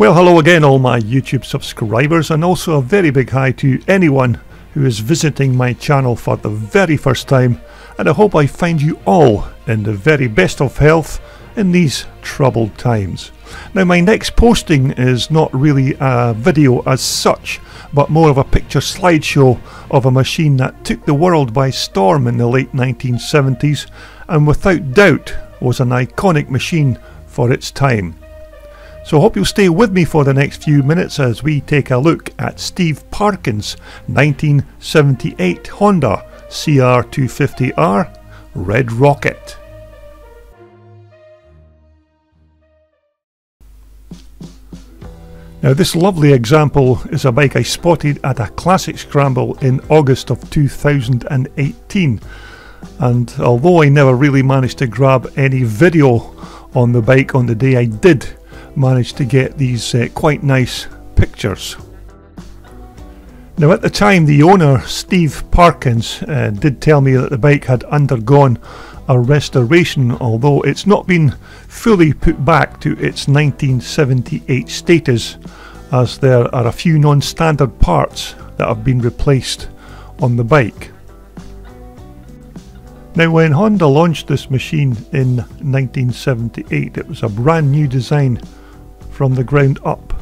Well, hello again, all my YouTube subscribers, and also a very big hi to anyone who is visiting my channel for the very first time. And I hope I find you all in the very best of health in these troubled times. Now, my next posting is not really a video as such, but more of a picture slideshow of a machine that took the world by storm in the late 1970s and without doubt was an iconic machine for its time. So I hope you'll stay with me for the next few minutes as we take a look at Steve Parkin's 1978 Honda CR250R Red Rocket. Now this lovely example is a bike I spotted at a classic scramble in August of 2018 and although I never really managed to grab any video on the bike on the day I did managed to get these uh, quite nice pictures. Now at the time the owner Steve Parkins uh, did tell me that the bike had undergone a restoration although it's not been fully put back to its 1978 status as there are a few non-standard parts that have been replaced on the bike. Now when Honda launched this machine in 1978 it was a brand new design from the ground up.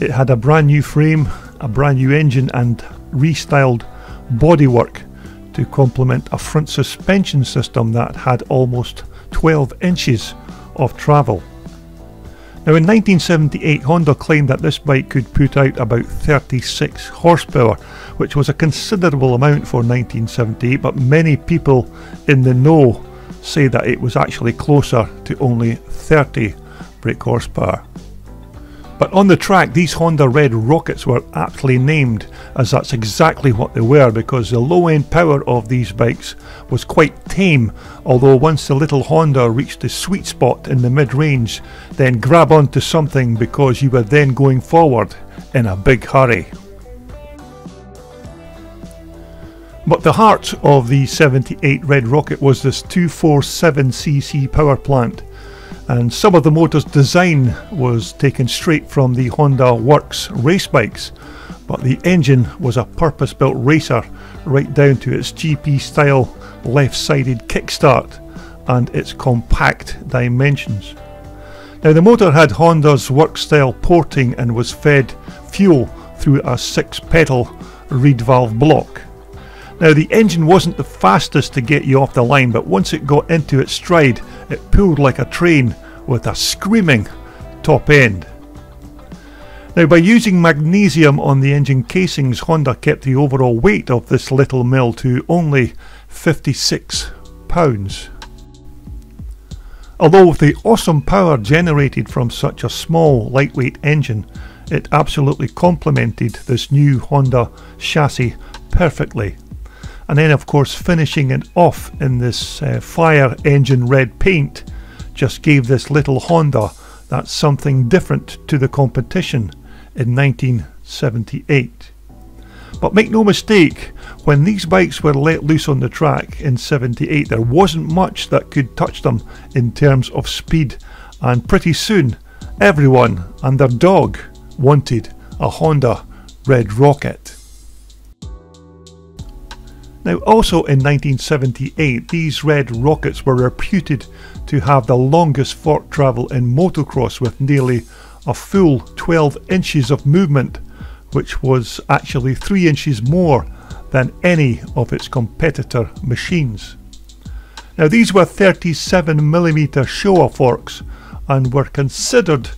It had a brand new frame, a brand new engine and restyled bodywork to complement a front suspension system that had almost 12 inches of travel. Now in 1978 Honda claimed that this bike could put out about 36 horsepower which was a considerable amount for 1978 but many people in the know say that it was actually closer to only 30 brake horsepower. But on the track, these Honda Red Rockets were aptly named, as that's exactly what they were, because the low end power of these bikes was quite tame, although once the little Honda reached the sweet spot in the mid range, then grab onto something because you were then going forward in a big hurry. But the heart of the 78 Red Rocket was this 247cc power plant and some of the motor's design was taken straight from the Honda Works race bikes, but the engine was a purpose built racer right down to its GP style left sided kickstart and its compact dimensions. Now the motor had Honda's work style porting and was fed fuel through a six petal reed valve block. Now the engine wasn't the fastest to get you off the line but once it got into its stride it pulled like a train with a screaming top end. Now by using magnesium on the engine casings Honda kept the overall weight of this little mill to only 56 pounds. Although with the awesome power generated from such a small lightweight engine it absolutely complemented this new Honda chassis perfectly and then of course finishing it off in this uh, fire engine red paint just gave this little Honda that something different to the competition in 1978. But make no mistake, when these bikes were let loose on the track in 78 there wasn't much that could touch them in terms of speed and pretty soon everyone and their dog wanted a Honda Red Rocket. Now also in 1978 these red rockets were reputed to have the longest fork travel in motocross with nearly a full 12 inches of movement which was actually 3 inches more than any of its competitor machines. Now these were 37mm Showa forks and were considered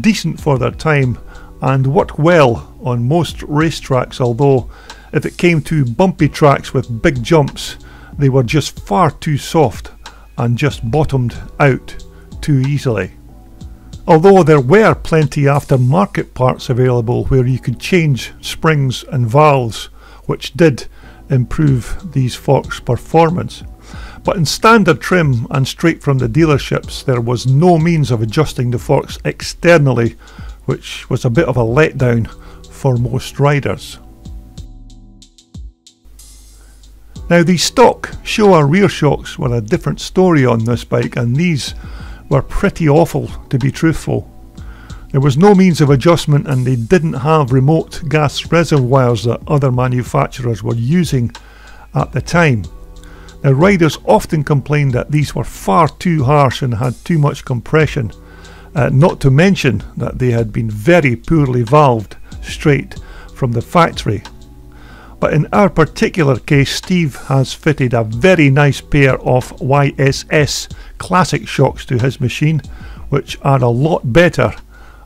decent for their time and worked well on most racetracks although if it came to bumpy tracks with big jumps, they were just far too soft and just bottomed out too easily. Although there were plenty aftermarket parts available where you could change springs and valves, which did improve these forks' performance. But in standard trim and straight from the dealerships, there was no means of adjusting the forks externally, which was a bit of a letdown for most riders. Now the stock Showa rear shocks were a different story on this bike and these were pretty awful to be truthful. There was no means of adjustment and they didn't have remote gas reservoirs that other manufacturers were using at the time. Now riders often complained that these were far too harsh and had too much compression, uh, not to mention that they had been very poorly valved straight from the factory. But in our particular case, Steve has fitted a very nice pair of YSS classic shocks to his machine, which are a lot better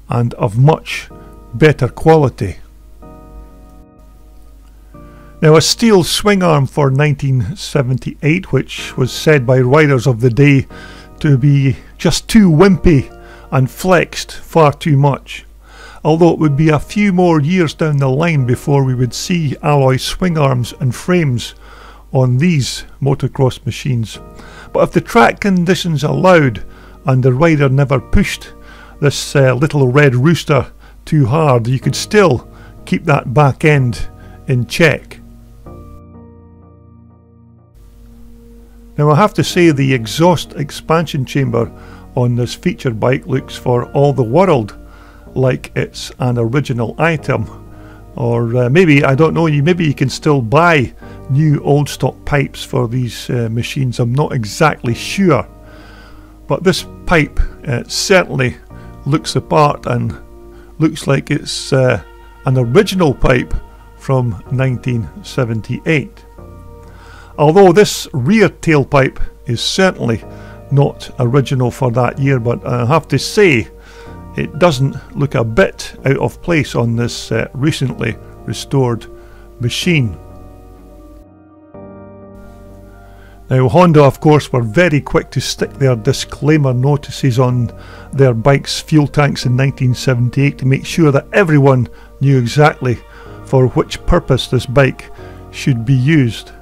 and of much better quality. Now, a steel swing arm for 1978, which was said by riders of the day to be just too wimpy and flexed far too much. Although it would be a few more years down the line before we would see alloy swing arms and frames on these motocross machines. But if the track conditions allowed and the rider never pushed this uh, little red rooster too hard, you could still keep that back end in check. Now I have to say the exhaust expansion chamber on this featured bike looks for all the world like it's an original item. Or uh, maybe I don't know you maybe you can still buy new old stock pipes for these uh, machines. I'm not exactly sure. But this pipe uh, certainly looks apart and looks like it's uh, an original pipe from 1978. Although this rear tailpipe is certainly not original for that year, but I have to say it doesn't look a bit out of place on this uh, recently restored machine. Now, Honda, of course, were very quick to stick their disclaimer notices on their bikes' fuel tanks in 1978 to make sure that everyone knew exactly for which purpose this bike should be used.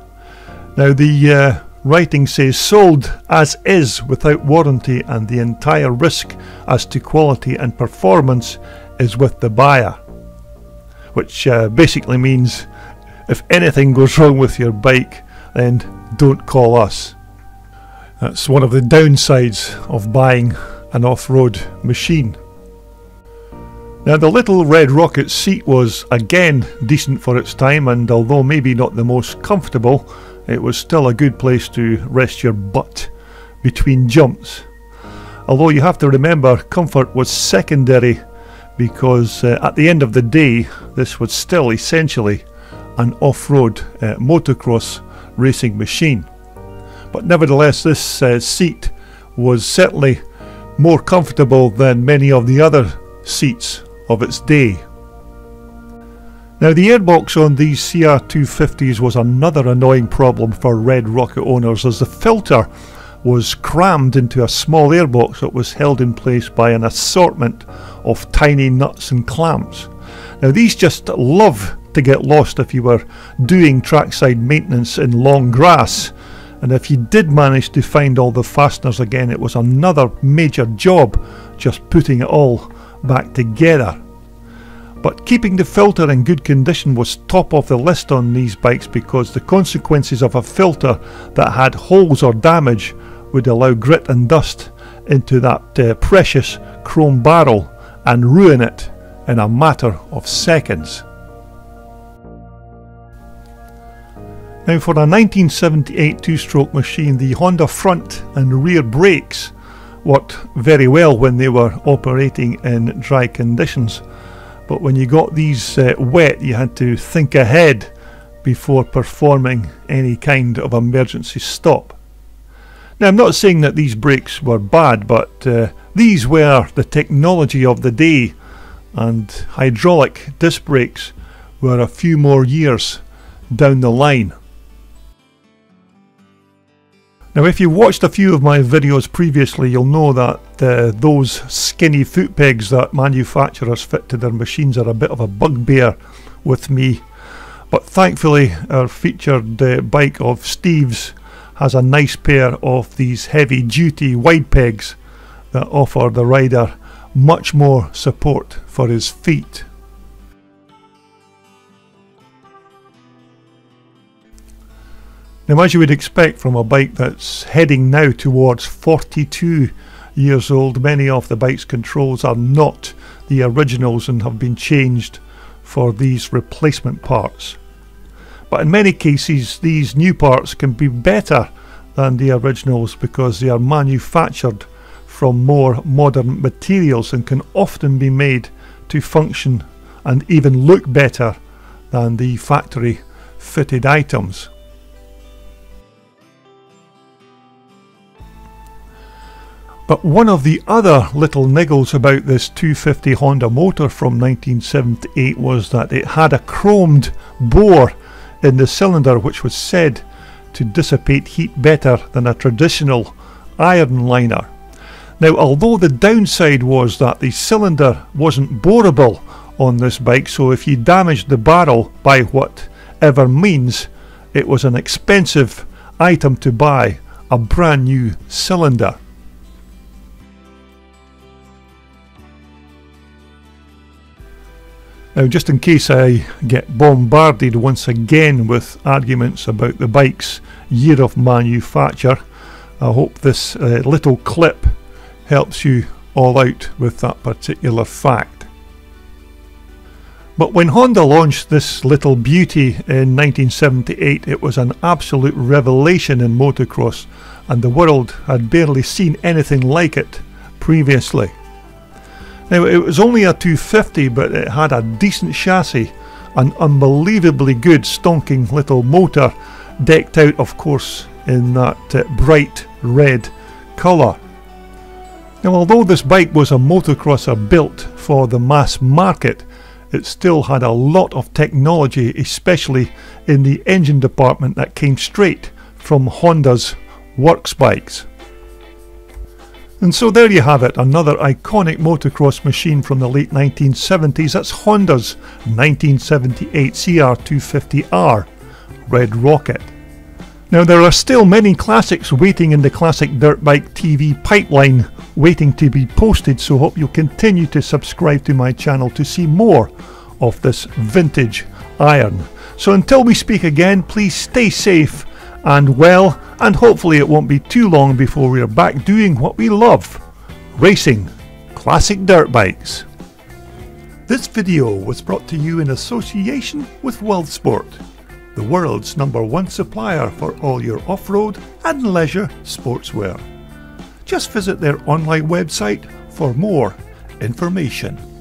Now, the uh, writing says sold as is without warranty, and the entire risk as to quality and performance is with the buyer. Which uh, basically means if anything goes wrong with your bike, then don't call us. That's one of the downsides of buying an off road machine. Now, the little red rocket seat was again decent for its time, and although maybe not the most comfortable, it was still a good place to rest your butt between jumps. Although you have to remember, comfort was secondary because uh, at the end of the day, this was still essentially an off road uh, motocross racing machine. But nevertheless, this uh, seat was certainly more comfortable than many of the other seats of its day. Now, the airbox on these CR250s was another annoying problem for Red Rocket owners as the filter was crammed into a small airbox that was held in place by an assortment of tiny nuts and clamps. Now, these just love to get lost if you were doing trackside maintenance in long grass. And if you did manage to find all the fasteners again, it was another major job just putting it all back together. But keeping the filter in good condition was top of the list on these bikes because the consequences of a filter that had holes or damage would allow grit and dust into that uh, precious chrome barrel and ruin it in a matter of seconds. Now for a 1978 two-stroke machine the Honda front and rear brakes worked very well when they were operating in dry conditions but when you got these uh, wet you had to think ahead before performing any kind of emergency stop. Now I'm not saying that these brakes were bad but uh, these were the technology of the day and hydraulic disc brakes were a few more years down the line. Now if you watched a few of my videos previously you'll know that uh, those skinny foot pegs that manufacturers fit to their machines are a bit of a bugbear with me but thankfully our featured uh, bike of Steve's has a nice pair of these heavy duty wide pegs that offer the rider much more support for his feet. Now, as you would expect from a bike that's heading now towards 42 years old, many of the bike's controls are not the originals and have been changed for these replacement parts. But in many cases, these new parts can be better than the originals because they are manufactured from more modern materials and can often be made to function and even look better than the factory fitted items. But one of the other little niggles about this 250 Honda motor from 1978 was that it had a chromed bore in the cylinder which was said to dissipate heat better than a traditional iron liner. Now although the downside was that the cylinder wasn't boreable on this bike so if you damaged the barrel by whatever means it was an expensive item to buy a brand new cylinder. Now, just in case I get bombarded once again with arguments about the bike's year of manufacture, I hope this uh, little clip helps you all out with that particular fact. But when Honda launched this little beauty in 1978, it was an absolute revelation in motocross, and the world had barely seen anything like it previously. Now it was only a 250 but it had a decent chassis, an unbelievably good stonking little motor decked out of course in that uh, bright red colour. Now although this bike was a motocrosser built for the mass market, it still had a lot of technology especially in the engine department that came straight from Honda's works bikes. And so there you have it, another iconic motocross machine from the late 1970s. That's Honda's 1978 CR250R Red Rocket. Now there are still many classics waiting in the Classic Dirt Bike TV pipeline waiting to be posted so hope you'll continue to subscribe to my channel to see more of this vintage iron. So until we speak again please stay safe and well, and hopefully it won't be too long before we are back doing what we love racing classic dirt bikes. This video was brought to you in association with WorldSport, the world's number one supplier for all your off road and leisure sportswear. Just visit their online website for more information.